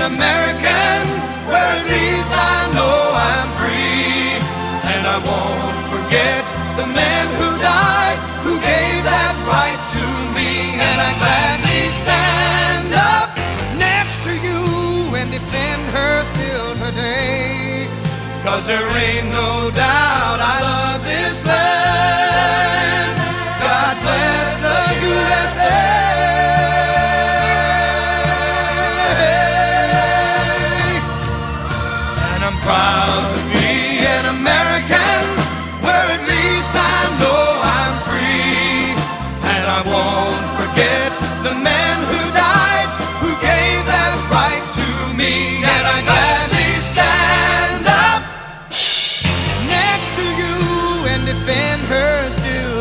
An American, where at least I know I'm free. And I won't forget the men who died, who gave that right to me. And I gladly stand up next to you and defend her still today. Cause there ain't no doubt I love this land. God bless the